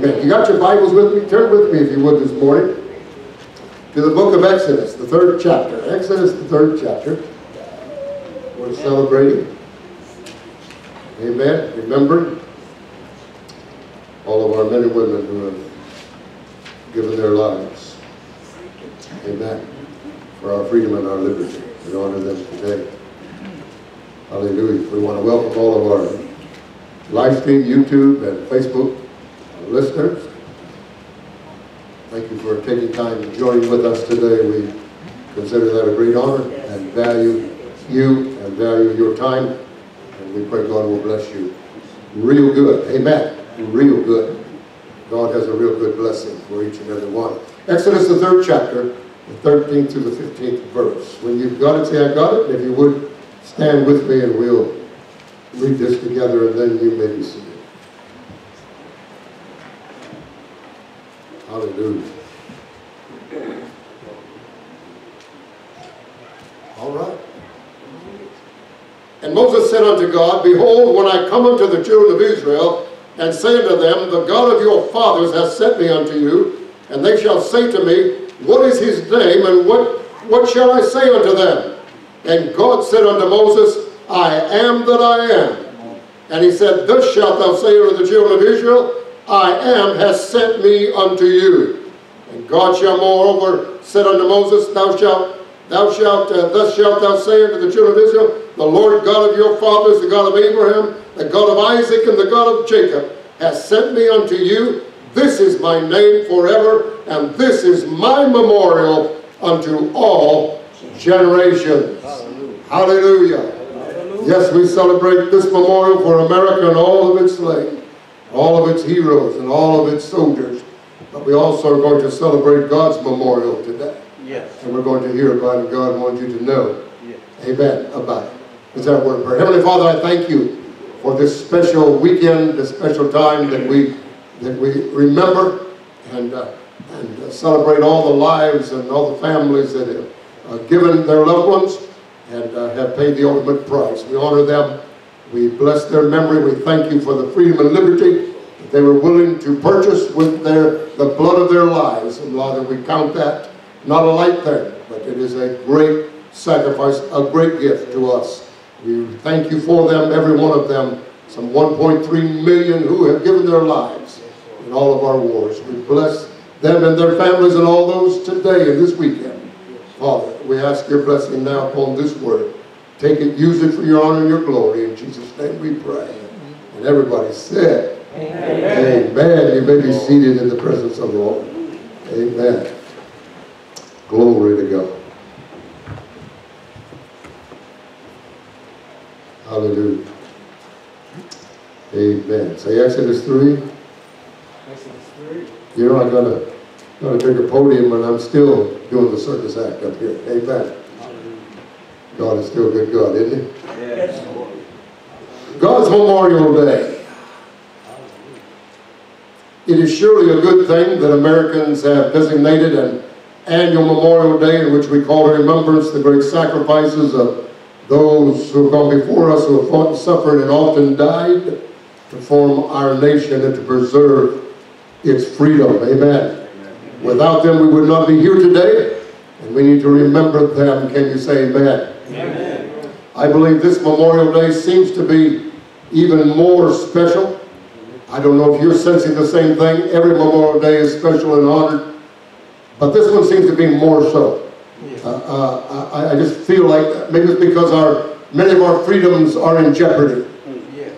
Amen. You got your Bibles with me? Turn with me, if you would, this morning to the book of Exodus, the third chapter. Exodus, the third chapter. We're celebrating. Amen. Remember all of our men and women who have given their lives. Amen. For our freedom and our liberty. We honor them today. Hallelujah. We want to welcome all of our live stream, YouTube, and Facebook listeners. Thank you for taking time to join with us today. We consider that a great honor and value you and value your time. And we pray God will bless you real good. Amen. Real good. God has a real good blessing for each and every one. Exodus, the third chapter, the 13th to the 15th verse. When you've got it, say, I got it. If you would, stand with me and we'll read this together and then you may be seated. Hallelujah. All right. And Moses said unto God, Behold, when I come unto the children of Israel, and say unto them, The God of your fathers hath sent me unto you, and they shall say to me, What is his name, and what, what shall I say unto them? And God said unto Moses, I am that I am. And he said, Thus shalt thou say unto the children of Israel, I am has sent me unto you. And God shall moreover said unto Moses, Thou shalt, thou shalt, uh, thus shalt thou say unto the children of Israel, The Lord God of your fathers, the God of Abraham, the God of Isaac, and the God of Jacob, has sent me unto you. This is my name forever, and this is my memorial unto all generations. Hallelujah. Hallelujah. Yes, we celebrate this memorial for America and all of its slaves all of its heroes and all of its soldiers. But we also are going to celebrate God's memorial today. Yes. And we're going to hear about it. God wants you to know. Yes. Amen. About it. Is that word prayer? Heavenly Father, I thank you for this special weekend, this special time that we that we remember and uh, and uh, celebrate all the lives and all the families that have uh, given their loved ones and uh, have paid the ultimate price. We honor them we bless their memory. We thank you for the freedom and liberty that they were willing to purchase with their the blood of their lives. And Father, we count that not a light thing, but it is a great sacrifice, a great gift to us. We thank you for them, every one of them, some 1.3 million who have given their lives in all of our wars. We bless them and their families and all those today and this weekend. Father, we ask your blessing now upon this word. Take it, use it for your honor and your glory. In Jesus' name we pray. And everybody said, Amen. Amen. You may be seated in the presence of the Lord. Amen. Glory to God. Hallelujah. Amen. Say Exodus 3. Exodus 3. You know, I got a, got a bigger podium and I'm still doing the circus act up here. Amen. God is still a good God, isn't he? Yes. God's Memorial Day. It is surely a good thing that Americans have designated an annual Memorial Day in which we call to remembrance the great sacrifices of those who have gone before us, who have fought and suffered and often died to form our nation and to preserve its freedom. Amen. Amen. Without them, we would not be here today, and we need to remember them. Can you say amen? Amen. I believe this Memorial Day seems to be even more special. I don't know if you're sensing the same thing. Every Memorial Day is special and honored, but this one seems to be more so. Uh, uh, I, I, just feel like maybe it's because our many of our freedoms are in jeopardy.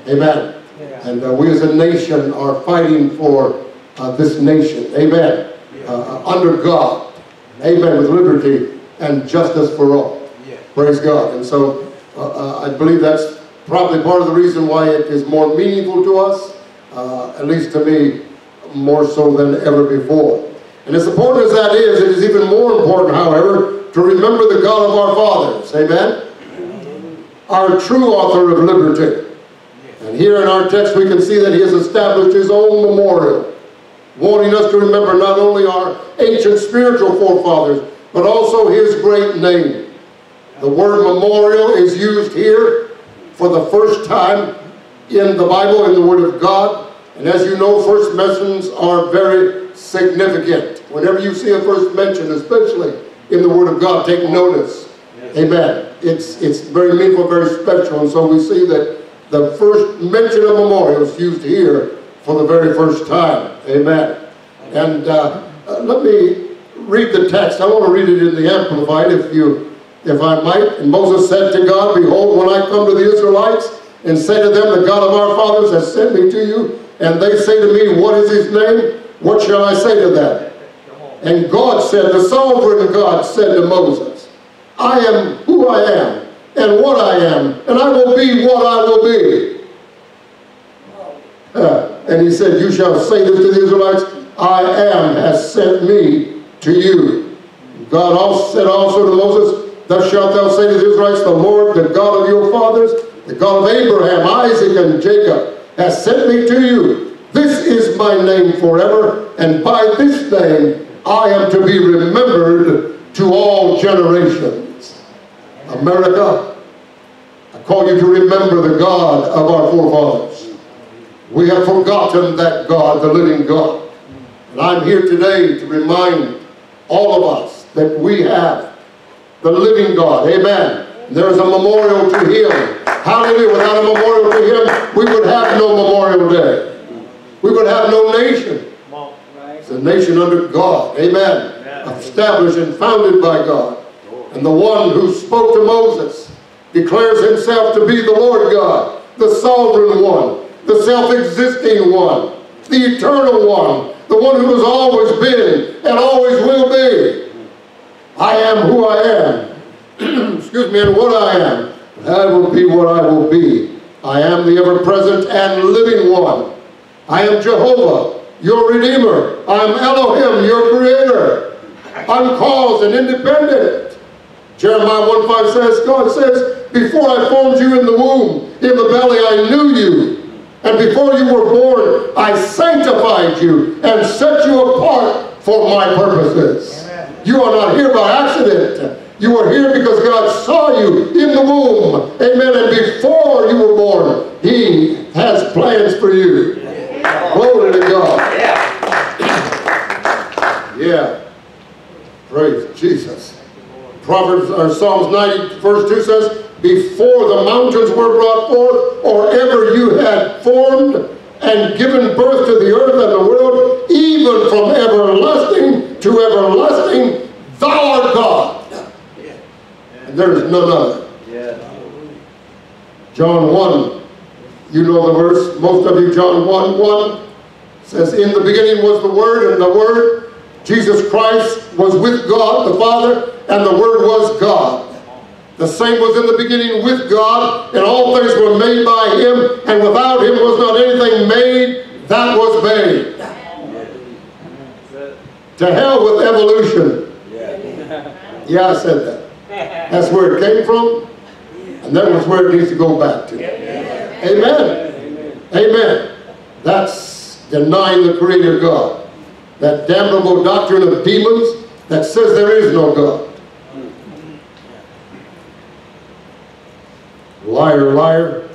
Amen. And uh, we as a nation are fighting for uh, this nation. Amen. Uh, under God. Amen. With liberty and justice for all. Praise God. And so uh, uh, I believe that's probably part of the reason why it is more meaningful to us, uh, at least to me, more so than ever before. And as important as that is, it is even more important, however, to remember the God of our fathers. Amen? Our true author of liberty. And here in our text we can see that he has established his own memorial, wanting us to remember not only our ancient spiritual forefathers, but also his great name. The word memorial is used here for the first time in the Bible, in the Word of God, And as you know, first mentions are very significant. Whenever you see a first mention, especially in the Word of God, take notice. Amen. It's, it's very meaningful, very special. And so we see that the first mention of memorial is used here for the very first time. Amen. And uh, uh, let me read the text. I want to read it in the Amplified, if you, if I might. And Moses said to God, Behold, when I come to the Israelites and say to them, The God of our fathers has sent me to you, and they say to me, What is his name? What shall I say to them? And God said, the sovereign God said to Moses, I am who I am, and what I am, and I will be what I will be. Uh, and he said, You shall say this to the Israelites, I am has sent me to you. God also said also to Moses, Thus shalt thou say to the Israelites, The Lord, the God of your fathers, the God of Abraham, Isaac, and Jacob, has sent me to you. This is my name forever, and by this name I am to be remembered to all generations. America, I call you to remember the God of our forefathers. We have forgotten that God, the living God. And I'm here today to remind all of us that we have the living God. Amen. There is a memorial to Him. Hallelujah. Without a memorial to Him, we would have no Memorial Day. We would have no nation. It's a nation under God. Amen. Established and founded by God. And the one who spoke to Moses declares himself to be the Lord God, the sovereign one, the self-existing one, the eternal one, the one who has always been and always will be. I am who I am. Excuse me, and what I am. I will be what I will be. I am the ever-present and living one. I am Jehovah, your Redeemer. I'm Elohim, your Creator. I'm called and independent. Jeremiah 1.5 says, God says, before I formed you in the womb, in the belly I knew you. And before you were born, I sanctified you and set you apart for my purposes. You are not here by accident. You are here because God saw you in the womb. Amen. And before you were born, He has plans for you. Glory to God. Yeah. Praise Jesus. Proverbs or Psalms 90 verse 2 says, Before the mountains were brought forth, or ever you had formed and given birth to the earth and the world, even from everlasting to everlasting, thou art God. And there is none other. John 1, you know the verse, most of you, John 1, 1 says, In the beginning was the Word, and the Word, Jesus Christ, was with God, the Father, and the Word was God. The same was in the beginning with God, and all things were made by Him, and without Him was not anything made that was made. To hell with evolution. Yeah, I said that. That's where it came from, and that was where it needs to go back to. Amen. Amen. That's denying the Creator God. That damnable doctrine of demons that says there is no God. Liar, liar,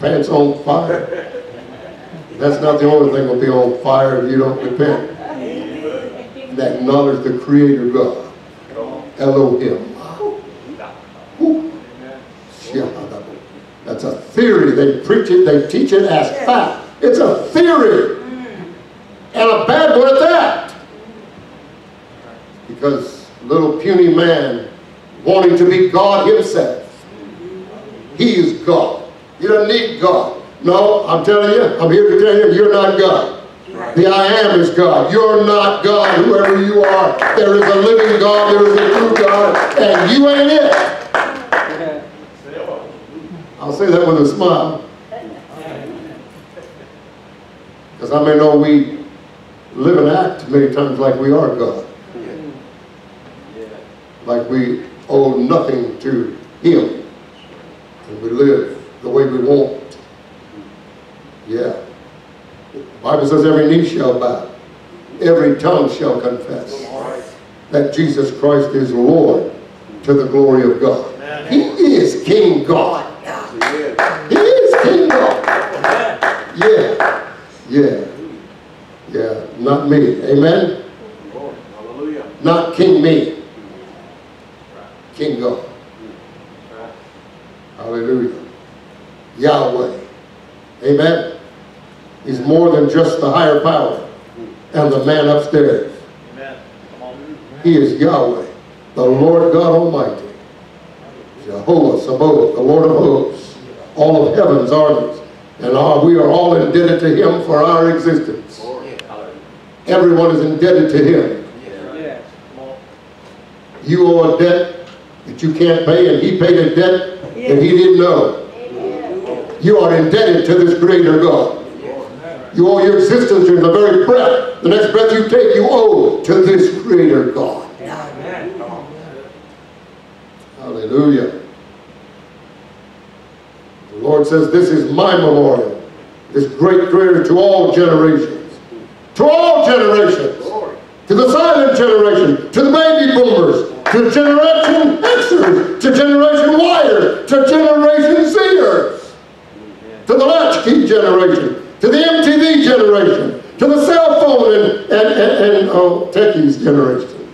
pants on fire. That's not the only thing will be on fire if you don't repent. And acknowledge the Creator God. Elohim. That's a theory. They preach it, they teach it as fact. It's a theory. And a bad one at that. Because little puny man wanting to be God himself. He is God. You don't need God. No, I'm telling you, I'm here to tell you, you're not God. The I am is God. You're not God, whoever you are. There is a living God, there is a true God, and you ain't it. I'll say that with a smile. Because I may know we live and act many times like we are God. Like we owe nothing to Him. And we live the way we want. Yeah. The Bible says every knee shall bow. Every tongue shall confess that Jesus Christ is Lord to the glory of God. He is King God. He is King God. Yeah. Yeah. Yeah, not me. Amen? Not King me. King God. Hallelujah. Yahweh. Amen. He's more than just the higher power and the man upstairs. Amen. He is Yahweh, the Lord God Almighty. Jehovah Sabaoth, the Lord of hosts, all of heaven's armies. And our, we are all indebted to him for our existence. Everyone is indebted to him. Yes. You owe a debt that you can't pay, and he paid a debt that he didn't know. You are indebted to this greater God. You owe your existence in the very breath. The next breath you take, you owe to this greater God. Amen. Come on. Hallelujah. The Lord says, This is my memorial, this great creator to all generations. To all generations. To the silent generation, to the baby boomers, to the Generation Xers, to Generation Yers, to Generation Zers, to the latchkey generation, to the MTV generation, to the cell phone and, and, and, and techies generation.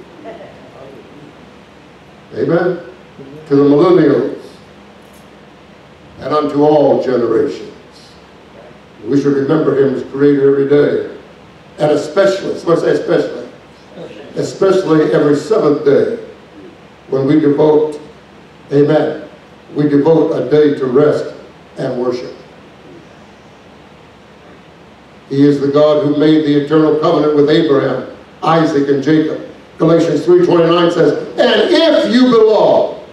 Amen? To the millennials, and unto all generations. We should remember him as creator every day. And especially, somebody say especially, especially every seventh day when we devote, amen, we devote a day to rest and worship. He is the God who made the eternal covenant with Abraham, Isaac, and Jacob. Galatians 3.29 says, And if you belong,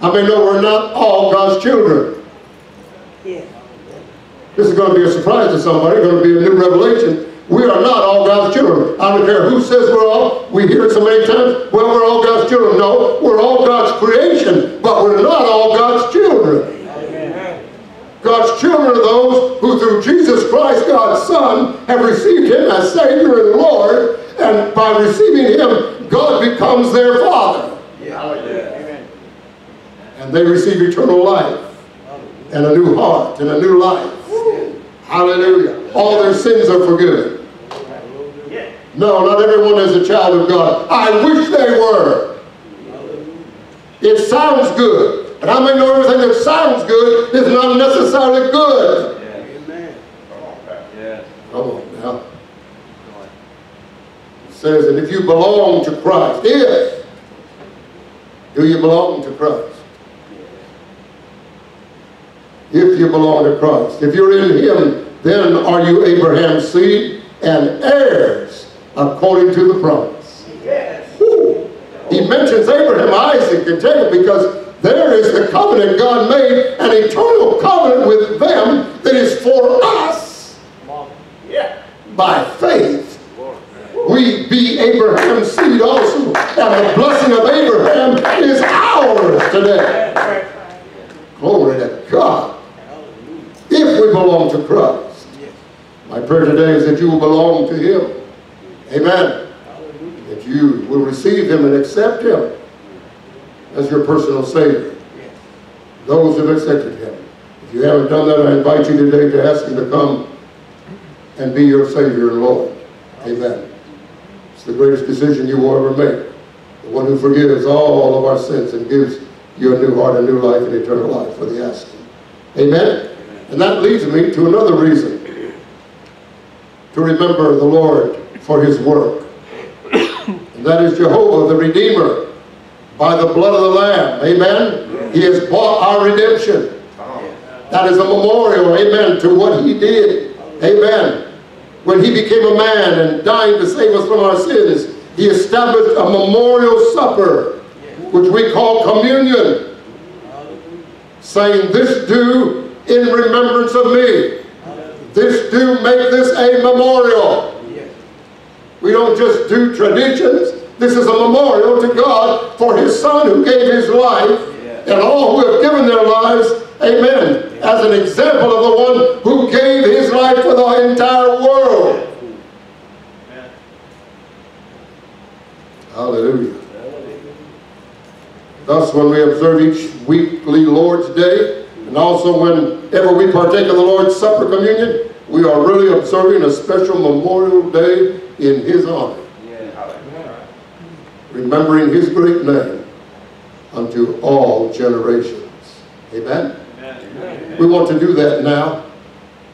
I may know we're not all God's children. Yeah. This is going to be a surprise to somebody, going to be a new revelation. We are not all God's children. I don't care who says we're all. We hear it so many times. Well, we're all God's children. No, we're all God's creation, but we're not all God's children. God's children are those who through Jesus Christ, God's Son, have received Him as Savior and Lord, and by receiving Him, God becomes their Father. Amen. And they receive eternal life, and a new heart, and a new life. Hallelujah. All their sins are forgiven. No, not everyone is a child of God. I wish they were. It sounds good. And I may know everything that sounds good is not necessarily good. Yeah. Amen. Come on. Come on now. It says, that if you belong to Christ, if, do you belong to Christ? If you belong to Christ. If you're in Him, then are you Abraham's seed and heirs according to the promise. Yes. He mentions Abraham, Isaac, and Jacob because there is the covenant God made, an eternal covenant with them that is for us Yeah. by faith. We be Abraham's seed also, and the blessing of Abraham is ours today. Glory to God. If we belong to Christ. My prayer today is that you will belong to Him. Amen. That you will receive Him and accept Him as your personal Savior. Those who have accepted Him. If you haven't done that, I invite you today to ask Him to come and be your Savior and Lord. Amen. It's the greatest decision you will ever make. The one who forgives all of our sins and gives you a new heart, a new life, and eternal life for the asking. Amen? And that leads me to another reason. To remember the Lord for his work. And that is Jehovah, the Redeemer, by the blood of the Lamb. Amen? He has bought our redemption. That is a memorial, amen, to what he did. Amen. When he became a man and died to save us from our sins, he established a memorial supper, which we call communion, saying, This do in remembrance of me. This do make this a memorial. We don't just do traditions. This is a memorial to God for his son who gave his life and all who have given their lives, amen, as an example of the one who gave his life for the entire world. Hallelujah. Thus, when we observe each weekly Lord's Day, and also whenever we partake of the Lord's Supper communion, we are really observing a special Memorial Day in his honor. Remembering his great name unto all generations. Amen? Amen. We want to do that now.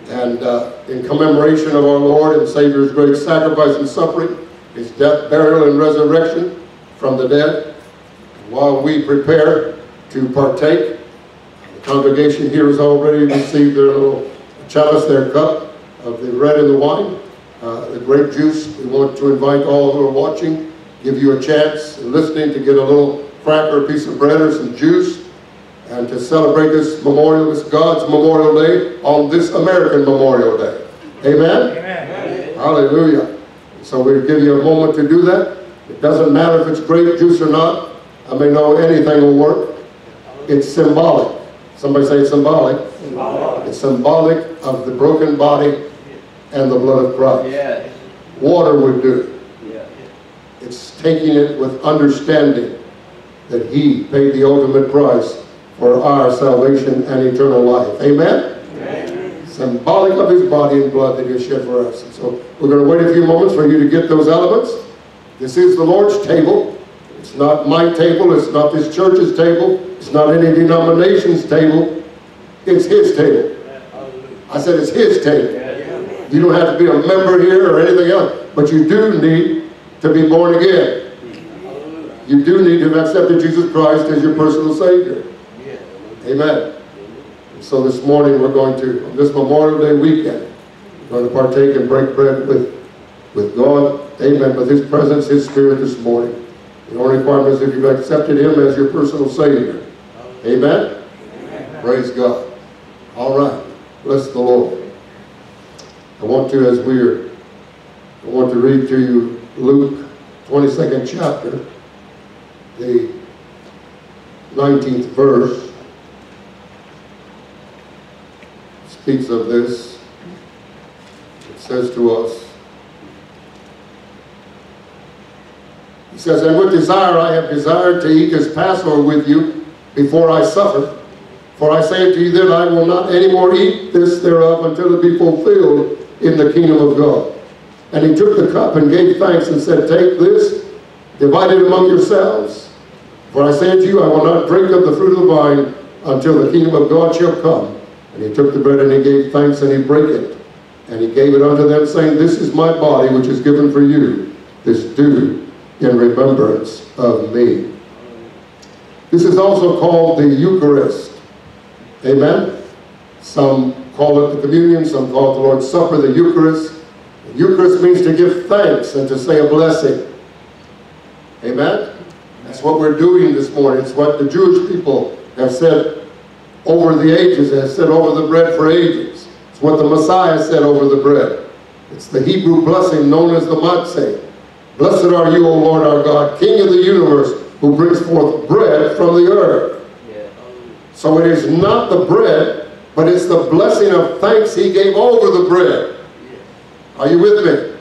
And uh, in commemoration of our Lord and Savior's great sacrifice and suffering, his death, burial, and resurrection from the dead, while we prepare to partake, the congregation here has already received their little chalice, their cup of the bread and the wine, uh, the grape juice. We want to invite all who are watching, give you a chance and listening to get a little cracker, a piece of bread, or some juice and to celebrate this memorial, this God's Memorial Day on this American Memorial Day. Amen? Amen. Hallelujah. So we'll give you a moment to do that. It doesn't matter if it's grape juice or not. I may know anything will work. It's symbolic. Somebody say it's symbolic. It's symbolic of the broken body and the blood of Christ. Yeah. Water would do. It's taking it with understanding that He paid the ultimate price for our salvation and eternal life. Amen? Symbolic of His body and blood that He shed for us. And so we're going to wait a few moments for you to get those elements. This is the Lord's table. It's not my table. It's not this church's table. It's not any denomination's table. It's His table. I said it's His table. You don't have to be a member here or anything else, but you do need to be born again. You do need to have accepted Jesus Christ as your personal Savior. Amen. So this morning we're going to, this Memorial Day weekend, we're going to partake and break bread with, with God. Amen. With His presence, His Spirit this morning. The only requirement is if you've accepted Him as your personal Savior. Amen. Praise God. All right. Bless the Lord. I want to, as we're, I want to read to you Luke 22nd chapter, the 19th verse. Speaks of this. It says to us, He says, And with desire I have desired to eat this Passover with you before I suffer. For I say to you that I will not any more eat this thereof until it be fulfilled in the kingdom of God. And he took the cup and gave thanks and said, Take this, divide it among yourselves. For I say unto you, I will not drink of the fruit of the vine until the kingdom of God shall come. And he took the bread and he gave thanks and he brake it. And he gave it unto them, saying, This is my body which is given for you. This do in remembrance of me. This is also called the Eucharist. Amen? Some call it the communion, some call it the Lord's Supper, the Eucharist. Eucharist means to give thanks and to say a blessing. Amen? That's what we're doing this morning. It's what the Jewish people have said over the ages, have said over the bread for ages. It's what the Messiah said over the bread. It's the Hebrew blessing known as the Motzi. Blessed are you, O Lord our God, King of the universe, who brings forth bread from the earth. So it is not the bread, but it's the blessing of thanks he gave over the bread. Are you with me?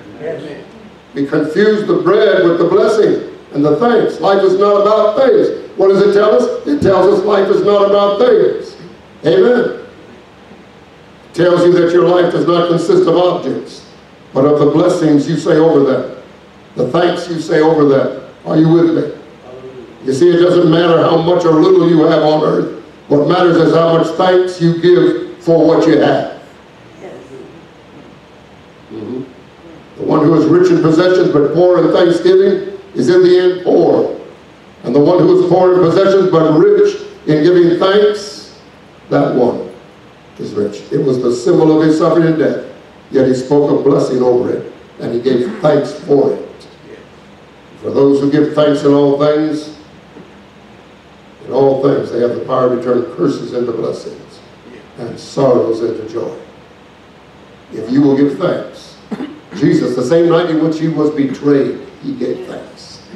We confuse the bread with the blessing and the thanks. Life is not about things. What does it tell us? It tells us life is not about things. Amen. It tells you that your life does not consist of objects, but of the blessings you say over them. The thanks you say over them. Are you with me? You see, it doesn't matter how much or little you have on earth. What matters is how much thanks you give for what you have. The one who is rich in possessions but poor in thanksgiving is in the end poor. And the one who is poor in possessions but rich in giving thanks, that one is rich. It was the symbol of his suffering and death. Yet he spoke a blessing over it, and he gave thanks for it. For those who give thanks in all things, in all things, they have the power to turn curses into blessings and sorrows into joy. If you will give thanks, Jesus, the same night in which he was betrayed, he gave thanks.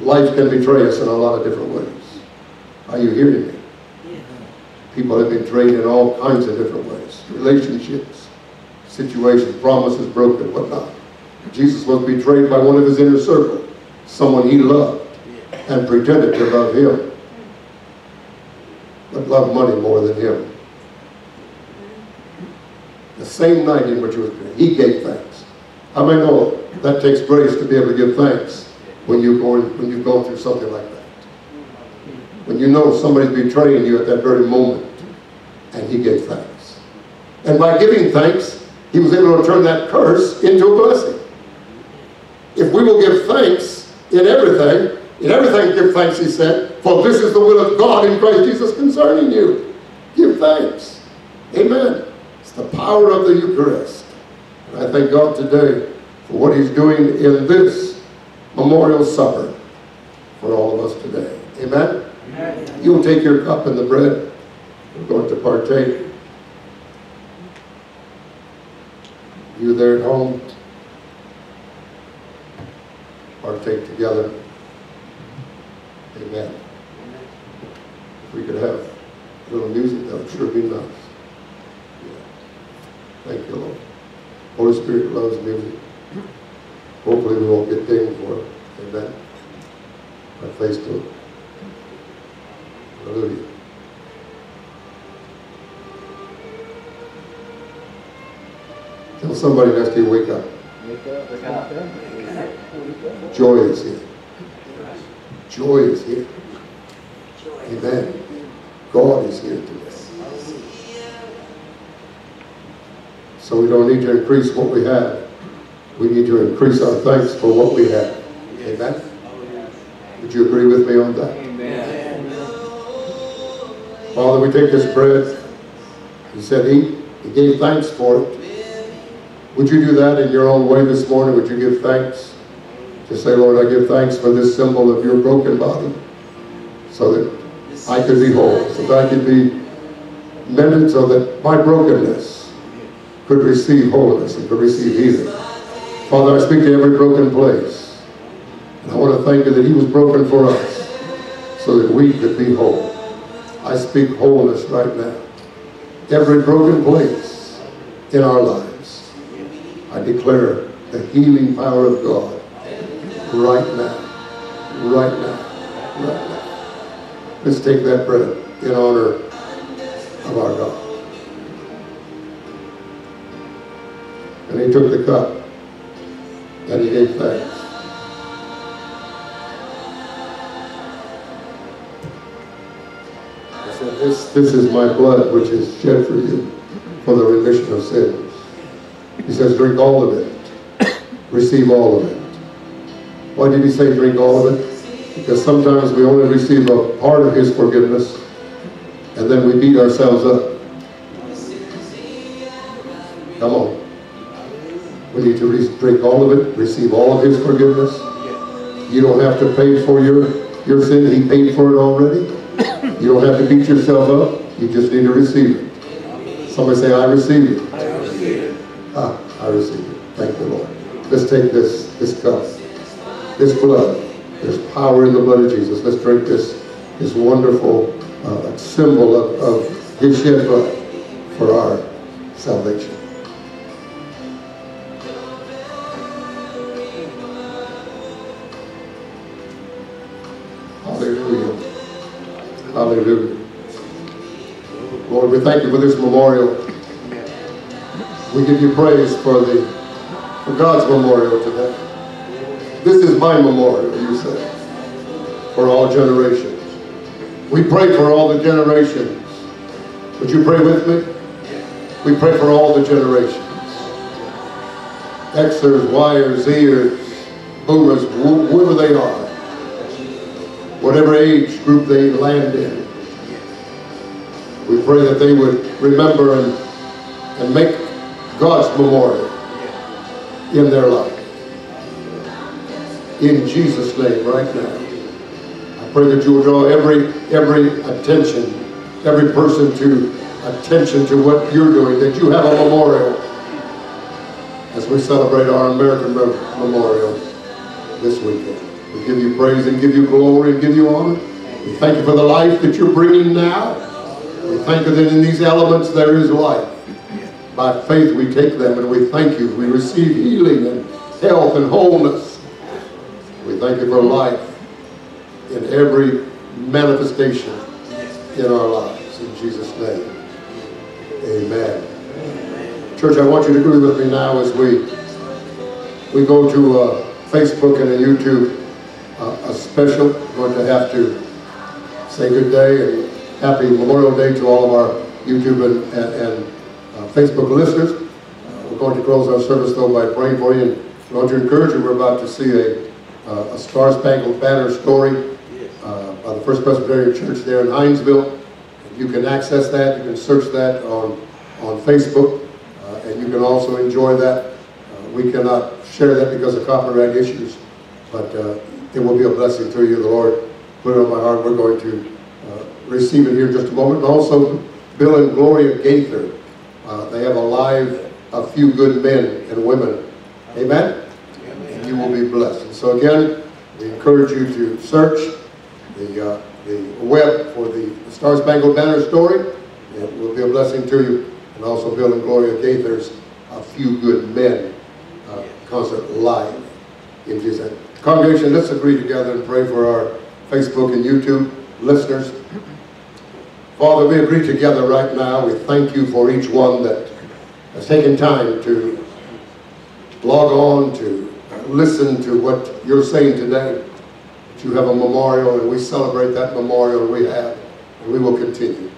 Life can betray us in a lot of different ways. Are you hearing me? People have been betrayed in all kinds of different ways. Relationships, situations, promises broken, whatnot. Jesus was betrayed by one of his inner circle, someone he loved and pretended to love him, but loved money more than him. The same night in which he was betrayed, he gave thanks. Many know that takes grace to be able to give thanks when you go when you've gone through something like that? When you know somebody's betraying you at that very moment, and he gave thanks. And by giving thanks, he was able to turn that curse into a blessing. If we will give thanks in everything, in everything give thanks, he said, for this is the will of God in Christ Jesus concerning you. Give thanks. Amen. It's the power of the Eucharist. I thank God today for what he's doing in this memorial supper for all of us today. Amen. You'll take your cup and the bread. We're going to partake. You there at home, partake together. Amen. If we could have a little music, that would sure be nice. Yeah. Thank you, Lord. Holy Spirit loves music. Hopefully we won't get dinged for it. Amen. Our face to it. Hallelujah. Tell somebody next to you, wake up. Joy is here. Joy is here. Amen. God is here today. So we don't need to increase what we have. We need to increase our thanks for what we have. Amen. Would you agree with me on that? Amen. Father, we take this bread. He said eat. He gave thanks for it. Would you do that in your own way this morning? Would you give thanks? To say, Lord, I give thanks for this symbol of your broken body so that I could be whole, so that I could be mended, so that my brokenness could receive wholeness and could receive healing. Father, I speak to every broken place. And I want to thank you that he was broken for us so that we could be whole. I speak wholeness right now. Every broken place in our lives, I declare the healing power of God right now, right now, right now. Let's take that bread in honor of our God. And he took the cup and he gave thanks. He said, this, this is my blood which is shed for you for the remission of sins. He says, drink all of it. Receive all of it. Why did he say drink all of it? Because sometimes we only receive a part of his forgiveness and then we beat ourselves up. Come on. We need to re- drink all of it, receive all of his forgiveness. You don't have to pay for your, your sin. He paid for it already. You don't have to beat yourself up. You just need to receive it. Somebody say, I receive it. I receive it. Ah, I receive it. Thank the Lord. Let's take this, this cup, this blood. There's power in the blood of Jesus. Let's drink this, this wonderful uh, symbol of, of his shed blood for our salvation. Lord, we thank you for this memorial. We give you praise for the for God's memorial today. This is my memorial, you say, for all generations. We pray for all the generations. Would you pray with me? We pray for all the generations. Xers, Yers, Zers, Boomers, wh- whoever they are. Whatever age group they land in. Pray that they would remember and, and make God's memorial in their life. In Jesus' name, right now. I pray that you will draw every every attention, every person to attention to what you're doing, that you have a memorial as we celebrate our American Memorial this weekend. We give you praise and give you glory and give you honor. We thank you for the life that you're bringing now. Thank you that in these elements there is life. By faith we take them and we thank you. We receive healing and health and wholeness. We thank you for life in every manifestation in our lives. In Jesus' name, amen. Church, I want you to agree with me now as we we go to uh, Facebook and a YouTube uh, a special. Going to have to say good day happy Memorial Day to all of our YouTube and, and, and uh, Facebook listeners. Uh, we're going to close our service though by praying for you and want to encourage you. We're about to see a, uh, a Star Spangled Banner story uh, by the First Presbyterian Church there in Hinesville. You can access that. You can search that on on Facebook, uh, and you can also enjoy that. Uh, we cannot share that because of copyright issues, but it will be a blessing to you. The Lord put it on my heart. We're going to receive it here in just a moment. And also, Bill and Gloria Gaither. Uh, they have a live, a few good men and women. Amen? And you will be blessed. And so again, we encourage you to search the, uh, the web for the Star Spangled Banner story. It will be a blessing to you. And also Bill and Gloria Gaither's A Few Good Men uh, concert live in Jesus. Congregation, let's agree together and pray for our Facebook and YouTube listeners. Father, we agree together right now. We thank you for each one that has taken time to log on, to listen to what you're saying today. That you have a memorial, and we celebrate that memorial we have, and we will continue.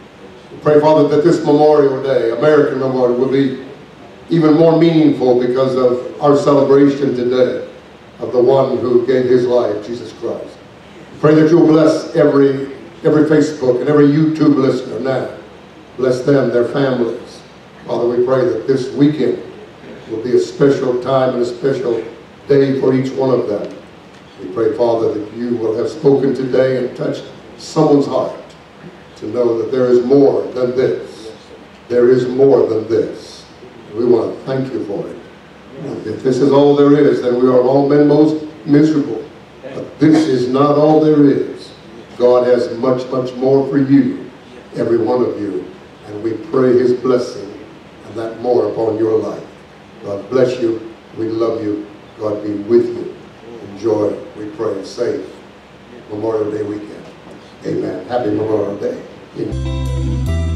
We pray, Father, that this Memorial Day, American Memorial, will be even more meaningful because of our celebration today of the one who gave his life, Jesus Christ. Pray that you'll bless every, every Facebook and every YouTube listener now. Bless them, their families. Father, we pray that this weekend will be a special time and a special day for each one of them. We pray, Father, that you will have spoken today and touched someone's heart to know that there is more than this. There is more than this. We want to thank you for it. If this is all there is, then we are all men most miserable. But this is not all there is. God has much, much more for you, every one of you. And we pray his blessing and that more upon your life. God bless you. We love you. God be with you. Enjoy, we pray, safe Memorial Day weekend. Amen. Happy Memorial Day.